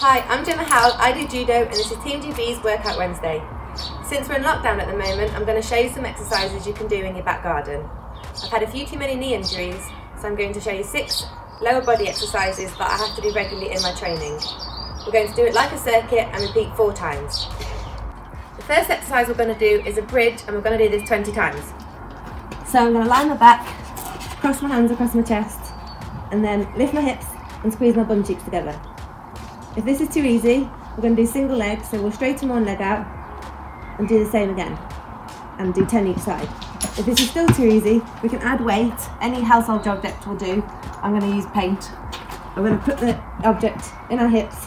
Hi, I'm Gemma Howell, I do judo and this is Team GB's Workout Wednesday. Since we're in lockdown at the moment, I'm going to show you some exercises you can do in your back garden. I've had a few too many knee injuries, so I'm going to show you six lower body exercises that I have to do regularly in my training. We're going to do it like a circuit and repeat four times. The first exercise we're going to do is a bridge and we're going to do this 20 times. So I'm going to lie on my back, cross my hands across my chest, and then lift my hips and squeeze my bum cheeks together. If this is too easy, we're going to do single leg, so we'll straighten one leg out and do the same again, and do 10 each side. If this is still too easy, we can add weight, any household object will do. I'm going to use paint. I'm going to put the object in our hips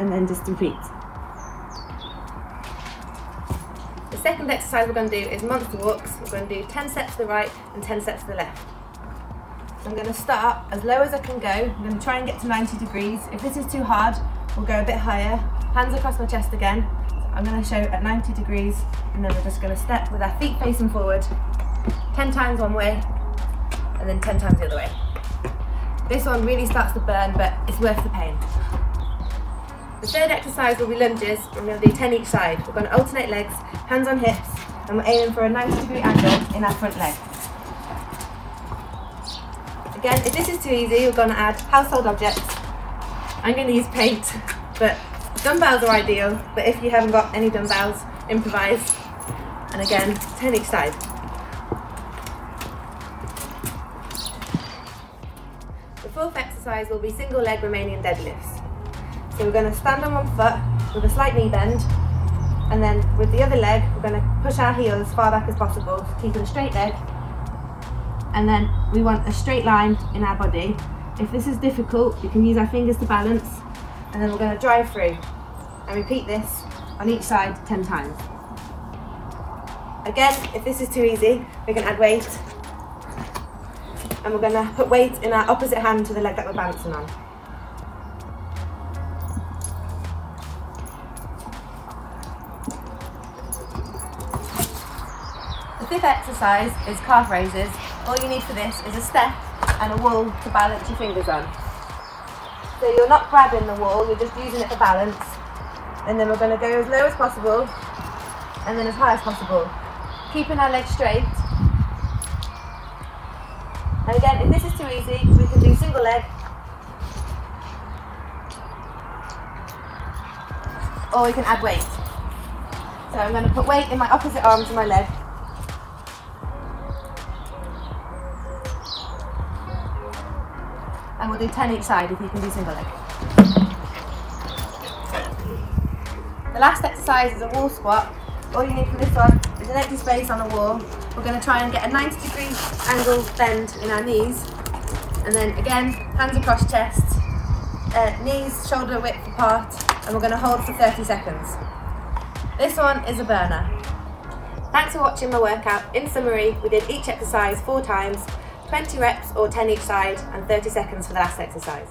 and then just repeat. The second exercise we're going to do is monster walks. We're going to do 10 steps to the right and 10 steps to the left. I'm going to start as low as I can go. I'm going to try and get to 90 degrees. If this is too hard, we'll go a bit higher. Hands across my chest again. I'm going to show at 90 degrees and then we're just going to step with our feet facing forward 10 times one way and then 10 times the other way. This one really starts to burn but it's worth the pain. The third exercise will be lunges. We're going to do 10 each side. We're going to alternate legs, hands on hips and we're aiming for a 90 degree angle in our front leg. Again, if this is too easy, we're going to add household objects. I'm going to use paint, but dumbbells are ideal, but if you haven't got any dumbbells, improvise. And again, 10 each side. The fourth exercise will be single leg Romanian deadlifts. So we're going to stand on one foot with a slight knee bend, and then with the other leg, we're going to push our heels as far back as possible, keeping a straight leg, and then we want a straight line in our body. If this is difficult, we can use our fingers to balance and then we're going to drive through and repeat this on each side 10 times. Again, if this is too easy, we can add weight and we're going to put weight in our opposite hand to the leg that we're balancing on. The fifth exercise is calf raises all you need for this is a step and a wall to balance your fingers on. So you're not grabbing the wall, you're just using it for balance. And then we're going to go as low as possible and then as high as possible. Keeping our legs straight. And again, if this is too easy, we can do single leg. Or we can add weight. So I'm going to put weight in my opposite arm to my leg and we'll do 10 each side if you can do single leg. The last exercise is a wall squat. All you need for this one is an empty space on the wall. We're going to try and get a 90 degree angle bend in our knees. And then again, hands across chest, uh, knees shoulder width apart, and we're going to hold for 30 seconds. This one is a burner. Thanks for watching my workout. In summary, we did each exercise four times 20 reps or 10 each side and 30 seconds for the last exercise.